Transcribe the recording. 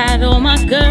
that, oh my girl.